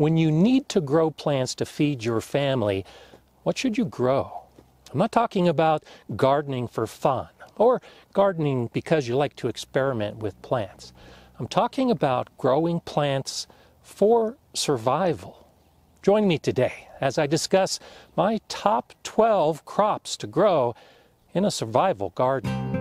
when you need to grow plants to feed your family, what should you grow? I'm not talking about gardening for fun or gardening because you like to experiment with plants. I'm talking about growing plants for survival. Join me today as I discuss my top 12 crops to grow in a survival garden.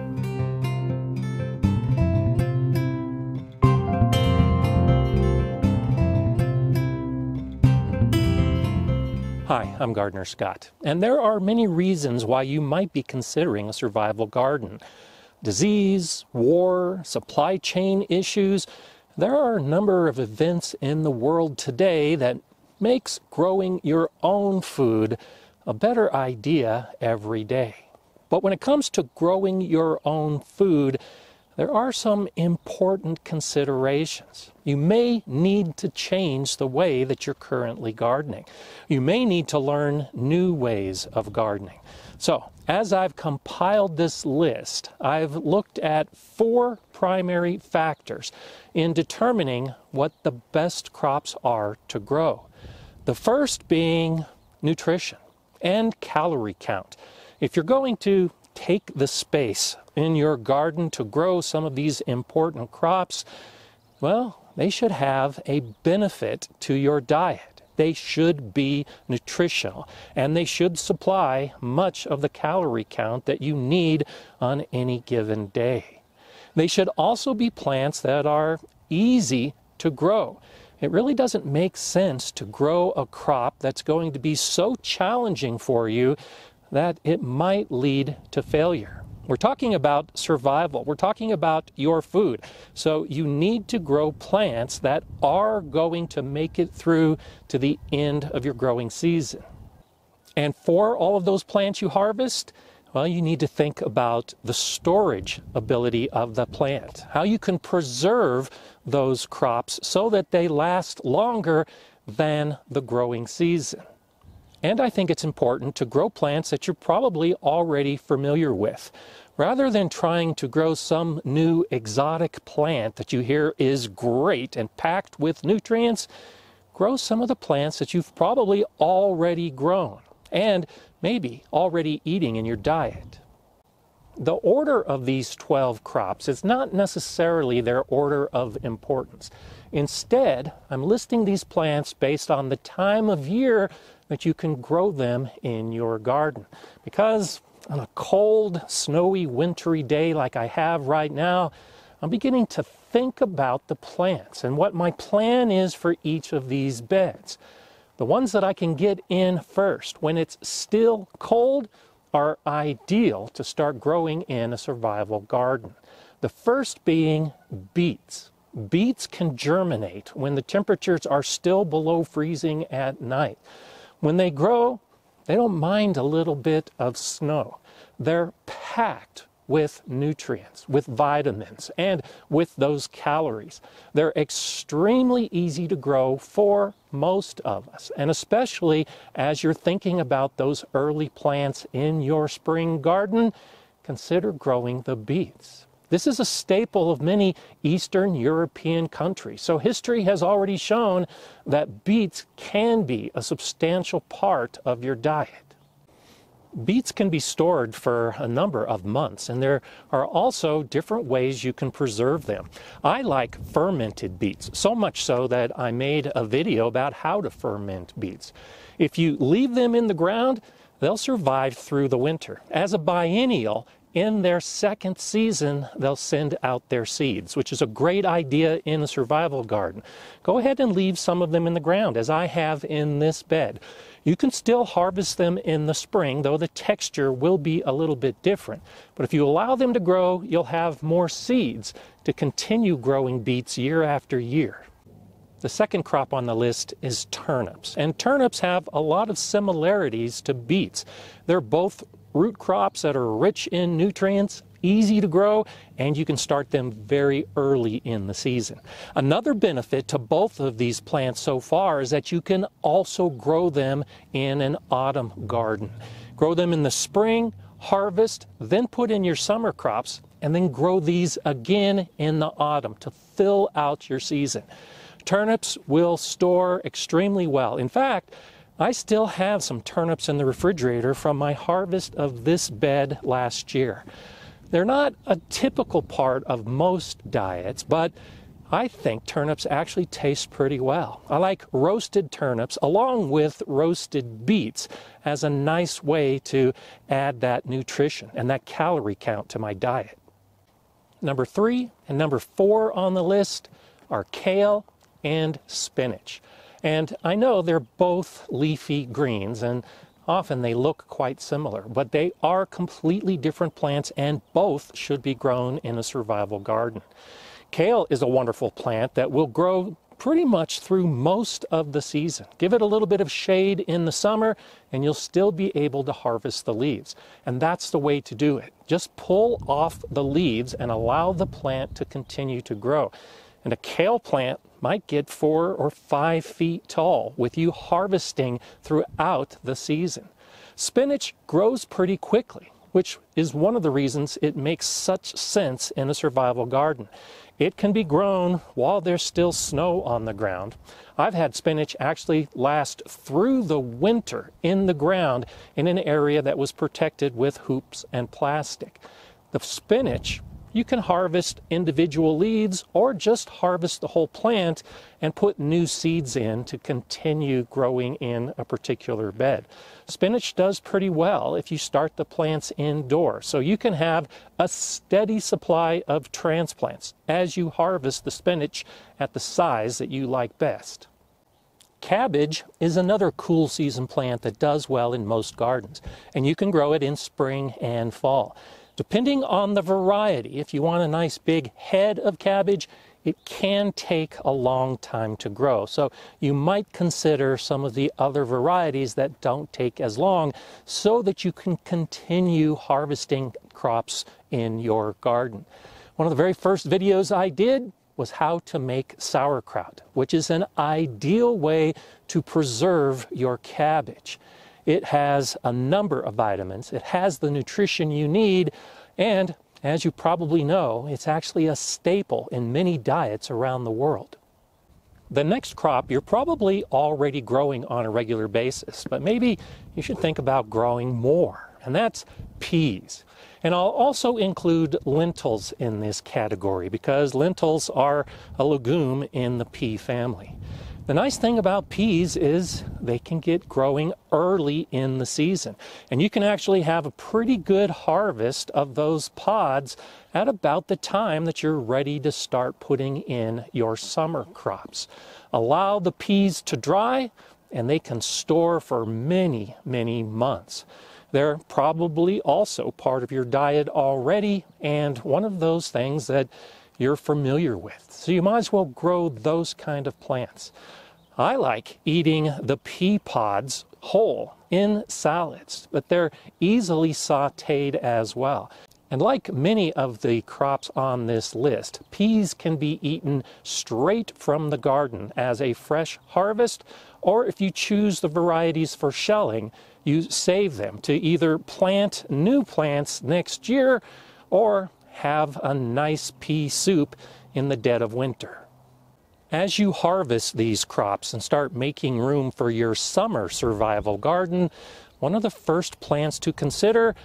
Hi, I'm Gardener Scott, and there are many reasons why you might be considering a survival garden. Disease, war, supply chain issues. There are a number of events in the world today that makes growing your own food a better idea every day. But when it comes to growing your own food, there are some important considerations. You may need to change the way that you're currently gardening. You may need to learn new ways of gardening. So, as I've compiled this list, I've looked at four primary factors in determining what the best crops are to grow. The first being nutrition and calorie count. If you're going to take the space in your garden to grow some of these important crops, well, they should have a benefit to your diet. They should be nutritional and they should supply much of the calorie count that you need on any given day. They should also be plants that are easy to grow. It really doesn't make sense to grow a crop that's going to be so challenging for you that it might lead to failure. We're talking about survival. We're talking about your food. So you need to grow plants that are going to make it through to the end of your growing season. And for all of those plants you harvest, well, you need to think about the storage ability of the plant, how you can preserve those crops so that they last longer than the growing season. And I think it's important to grow plants that you're probably already familiar with. Rather than trying to grow some new exotic plant that you hear is great and packed with nutrients, grow some of the plants that you've probably already grown and maybe already eating in your diet. The order of these 12 crops is not necessarily their order of importance. Instead, I'm listing these plants based on the time of year that you can grow them in your garden. Because on a cold, snowy, wintry day like I have right now, I'm beginning to think about the plants and what my plan is for each of these beds. The ones that I can get in first when it's still cold are ideal to start growing in a survival garden. The first being beets. Beets can germinate when the temperatures are still below freezing at night. When they grow, they don't mind a little bit of snow. They're packed with nutrients, with vitamins, and with those calories. They're extremely easy to grow for most of us, and especially as you're thinking about those early plants in your spring garden, consider growing the beets. This is a staple of many Eastern European countries. So history has already shown that beets can be a substantial part of your diet. Beets can be stored for a number of months, and there are also different ways you can preserve them. I like fermented beets, so much so that I made a video about how to ferment beets. If you leave them in the ground, they'll survive through the winter. As a biennial, in their second season, they'll send out their seeds, which is a great idea in a survival garden. Go ahead and leave some of them in the ground, as I have in this bed. You can still harvest them in the spring, though the texture will be a little bit different. But if you allow them to grow, you'll have more seeds to continue growing beets year after year. The second crop on the list is turnips. And turnips have a lot of similarities to beets. They're both root crops that are rich in nutrients, easy to grow, and you can start them very early in the season. Another benefit to both of these plants so far is that you can also grow them in an autumn garden. Grow them in the spring, harvest, then put in your summer crops, and then grow these again in the autumn to fill out your season. Turnips will store extremely well. In fact, I still have some turnips in the refrigerator from my harvest of this bed last year. They're not a typical part of most diets, but I think turnips actually taste pretty well. I like roasted turnips along with roasted beets as a nice way to add that nutrition and that calorie count to my diet. Number three and number four on the list are kale and spinach. And I know they're both leafy greens and often they look quite similar, but they are completely different plants and both should be grown in a survival garden. Kale is a wonderful plant that will grow pretty much through most of the season. Give it a little bit of shade in the summer and you'll still be able to harvest the leaves. And that's the way to do it. Just pull off the leaves and allow the plant to continue to grow. And a kale plant might get four or five feet tall with you harvesting throughout the season. Spinach grows pretty quickly, which is one of the reasons it makes such sense in a survival garden. It can be grown while there's still snow on the ground. I've had spinach actually last through the winter in the ground in an area that was protected with hoops and plastic. The spinach you can harvest individual leaves or just harvest the whole plant and put new seeds in to continue growing in a particular bed. Spinach does pretty well if you start the plants indoors, so you can have a steady supply of transplants as you harvest the spinach at the size that you like best. Cabbage is another cool season plant that does well in most gardens, and you can grow it in spring and fall. Depending on the variety, if you want a nice big head of cabbage, it can take a long time to grow. So you might consider some of the other varieties that don't take as long so that you can continue harvesting crops in your garden. One of the very first videos I did was how to make sauerkraut, which is an ideal way to preserve your cabbage. It has a number of vitamins. It has the nutrition you need. And as you probably know, it's actually a staple in many diets around the world. The next crop you're probably already growing on a regular basis, but maybe you should think about growing more, and that's peas. And I'll also include lentils in this category because lentils are a legume in the pea family. The nice thing about peas is they can get growing early in the season. And you can actually have a pretty good harvest of those pods at about the time that you're ready to start putting in your summer crops. Allow the peas to dry and they can store for many, many months. They're probably also part of your diet already and one of those things that you're familiar with. So you might as well grow those kind of plants. I like eating the pea pods whole in salads, but they're easily sauteed as well. And like many of the crops on this list, peas can be eaten straight from the garden as a fresh harvest, or if you choose the varieties for shelling, you save them to either plant new plants next year or have a nice pea soup in the dead of winter. As you harvest these crops and start making room for your summer survival garden, one of the first plants to consider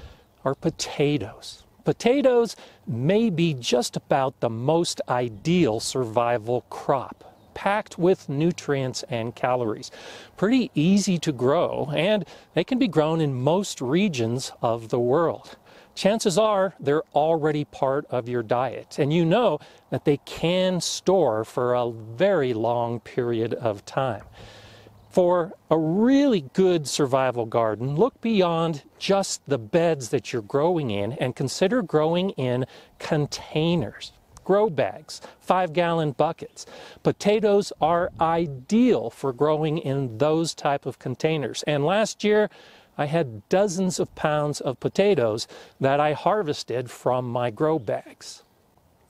are potatoes. Potatoes may be just about the most ideal survival crop packed with nutrients and calories. Pretty easy to grow, and they can be grown in most regions of the world chances are they're already part of your diet. And you know that they can store for a very long period of time. For a really good survival garden, look beyond just the beds that you're growing in and consider growing in containers grow bags, five gallon buckets. Potatoes are ideal for growing in those type of containers. And last year, I had dozens of pounds of potatoes that I harvested from my grow bags.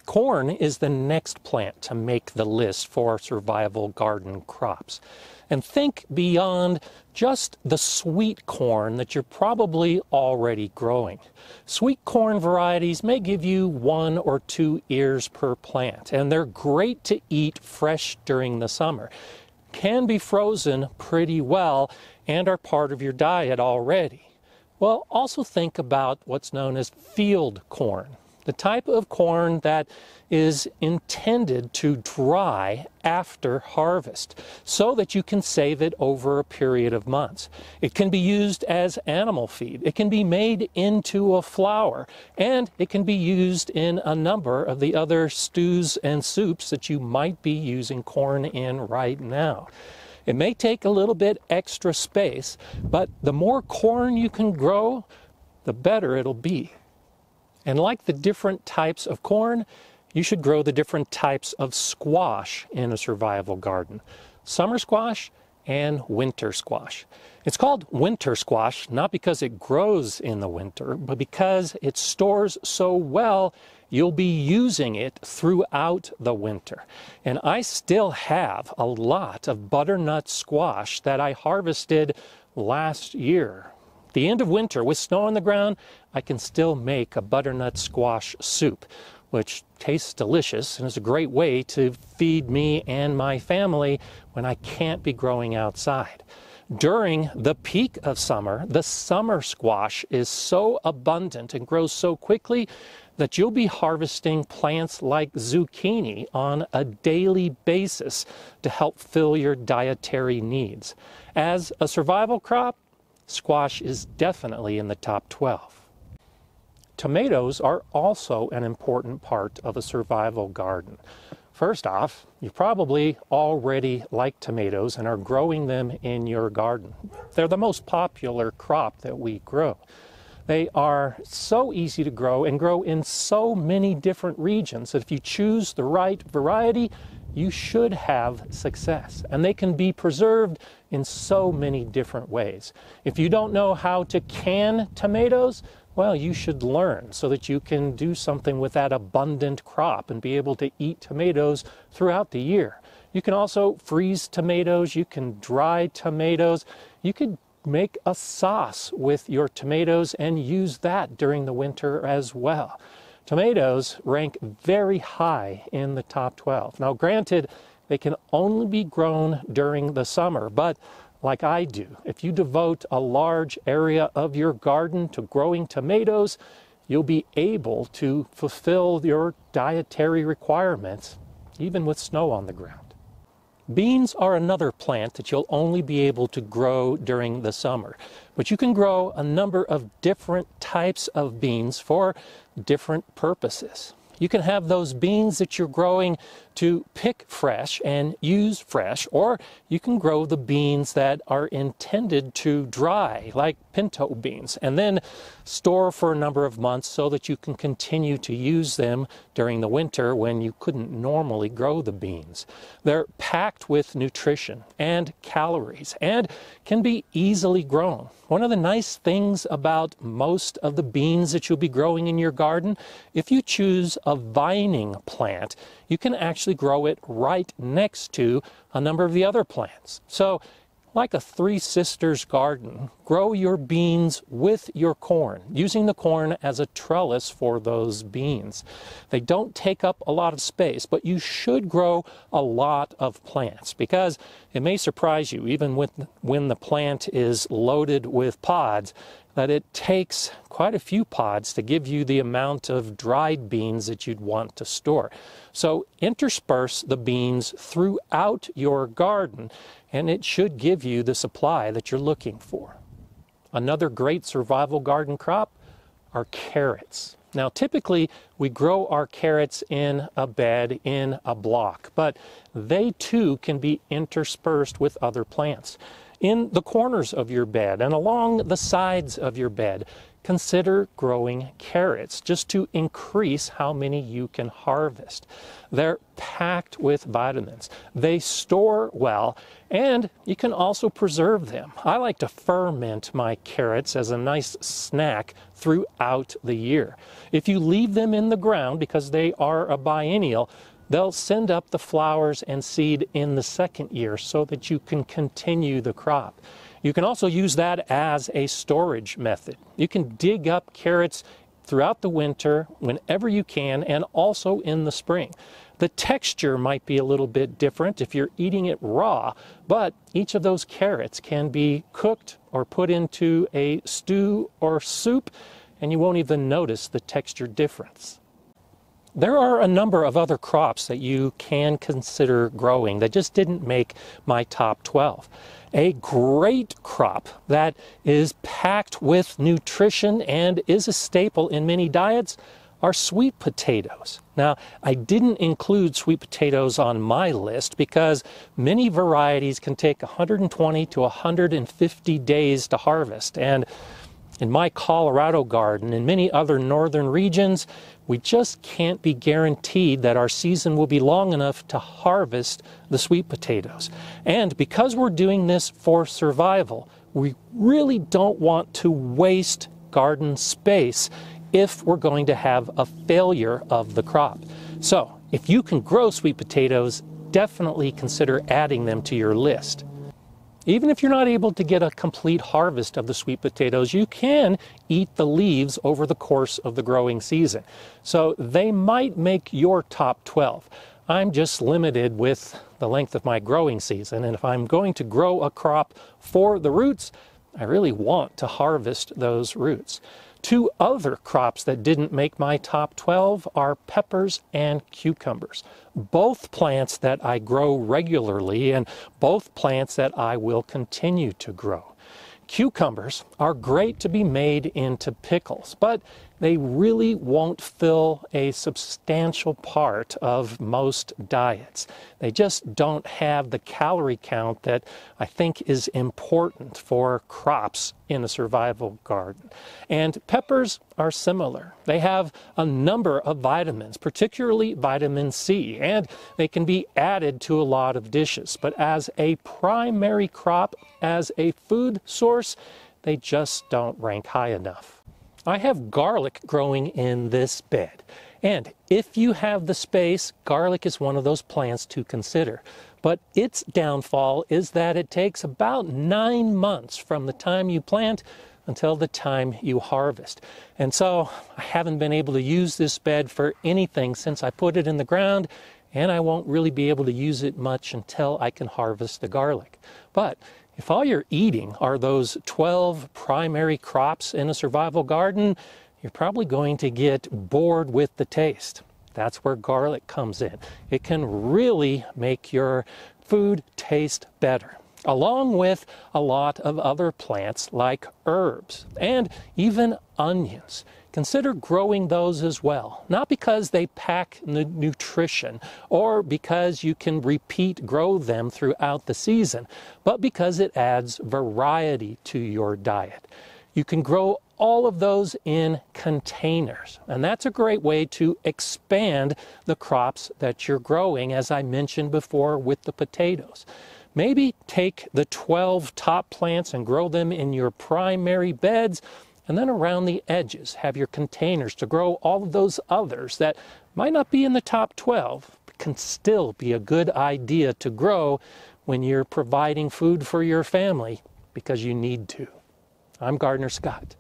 Corn is the next plant to make the list for survival garden crops. And think beyond just the sweet corn that you're probably already growing. Sweet corn varieties may give you one or two ears per plant, and they're great to eat fresh during the summer. Can be frozen pretty well and are part of your diet already. Well, also think about what's known as field corn the type of corn that is intended to dry after harvest so that you can save it over a period of months. It can be used as animal feed, it can be made into a flour, and it can be used in a number of the other stews and soups that you might be using corn in right now. It may take a little bit extra space, but the more corn you can grow, the better it'll be. And like the different types of corn, you should grow the different types of squash in a survival garden. Summer squash and winter squash. It's called winter squash not because it grows in the winter, but because it stores so well you'll be using it throughout the winter. And I still have a lot of butternut squash that I harvested last year the end of winter, with snow on the ground, I can still make a butternut squash soup, which tastes delicious and is a great way to feed me and my family when I can't be growing outside. During the peak of summer, the summer squash is so abundant and grows so quickly that you'll be harvesting plants like zucchini on a daily basis to help fill your dietary needs. As a survival crop, squash is definitely in the top 12. Tomatoes are also an important part of a survival garden. First off, you probably already like tomatoes and are growing them in your garden. They're the most popular crop that we grow. They are so easy to grow and grow in so many different regions that if you choose the right variety, you should have success. And they can be preserved in so many different ways. If you don't know how to can tomatoes, well, you should learn so that you can do something with that abundant crop and be able to eat tomatoes throughout the year. You can also freeze tomatoes, you can dry tomatoes, you could make a sauce with your tomatoes and use that during the winter as well. Tomatoes rank very high in the top 12. Now, granted, they can only be grown during the summer, but like I do, if you devote a large area of your garden to growing tomatoes, you'll be able to fulfill your dietary requirements even with snow on the ground. Beans are another plant that you'll only be able to grow during the summer, but you can grow a number of different types of beans for different purposes. You can have those beans that you're growing to pick fresh and use fresh, or you can grow the beans that are intended to dry, like pinto beans, and then store for a number of months so that you can continue to use them during the winter when you couldn't normally grow the beans. They're packed with nutrition and calories and can be easily grown. One of the nice things about most of the beans that you'll be growing in your garden, if you choose a vining plant, you can actually grow it right next to a number of the other plants. So like a Three Sisters garden, grow your beans with your corn, using the corn as a trellis for those beans. They don't take up a lot of space, but you should grow a lot of plants because it may surprise you, even with, when the plant is loaded with pods, that it takes quite a few pods to give you the amount of dried beans that you'd want to store. So intersperse the beans throughout your garden and it should give you the supply that you're looking for. Another great survival garden crop are carrots. Now, typically, we grow our carrots in a bed, in a block, but they too can be interspersed with other plants. In the corners of your bed and along the sides of your bed, consider growing carrots just to increase how many you can harvest. They're packed with vitamins. They store well, and you can also preserve them. I like to ferment my carrots as a nice snack throughout the year. If you leave them in the ground because they are a biennial, they'll send up the flowers and seed in the second year so that you can continue the crop. You can also use that as a storage method. You can dig up carrots throughout the winter whenever you can and also in the spring. The texture might be a little bit different if you're eating it raw, but each of those carrots can be cooked or put into a stew or soup, and you won't even notice the texture difference. There are a number of other crops that you can consider growing that just didn't make my top 12. A great crop that is packed with nutrition and is a staple in many diets are sweet potatoes. Now, I didn't include sweet potatoes on my list because many varieties can take 120 to 150 days to harvest. And in my Colorado garden and many other northern regions, we just can't be guaranteed that our season will be long enough to harvest the sweet potatoes. And because we're doing this for survival, we really don't want to waste garden space if we're going to have a failure of the crop. So, if you can grow sweet potatoes, definitely consider adding them to your list. Even if you're not able to get a complete harvest of the sweet potatoes, you can eat the leaves over the course of the growing season. So they might make your top 12. I'm just limited with the length of my growing season, and if I'm going to grow a crop for the roots, I really want to harvest those roots. Two other crops that didn't make my top 12 are peppers and cucumbers. Both plants that I grow regularly and both plants that I will continue to grow. Cucumbers are great to be made into pickles, but they really won't fill a substantial part of most diets. They just don't have the calorie count that I think is important for crops in a survival garden. And peppers are similar. They have a number of vitamins, particularly vitamin C, and they can be added to a lot of dishes. But as a primary crop, as a food source, they just don't rank high enough. I have garlic growing in this bed. And if you have the space, garlic is one of those plants to consider. But its downfall is that it takes about nine months from the time you plant until the time you harvest. And so I haven't been able to use this bed for anything since I put it in the ground, and I won't really be able to use it much until I can harvest the garlic. But if all you're eating are those 12 primary crops in a survival garden, you're probably going to get bored with the taste. That's where garlic comes in. It can really make your food taste better, along with a lot of other plants like herbs and even onions. Consider growing those as well, not because they pack the nutrition or because you can repeat grow them throughout the season, but because it adds variety to your diet. You can grow all of those in containers. And that's a great way to expand the crops that you're growing, as I mentioned before with the potatoes. Maybe take the 12 top plants and grow them in your primary beds and then around the edges, have your containers to grow all of those others that might not be in the top 12, but can still be a good idea to grow when you're providing food for your family because you need to. I'm Gardener Scott.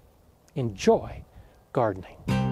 Enjoy gardening.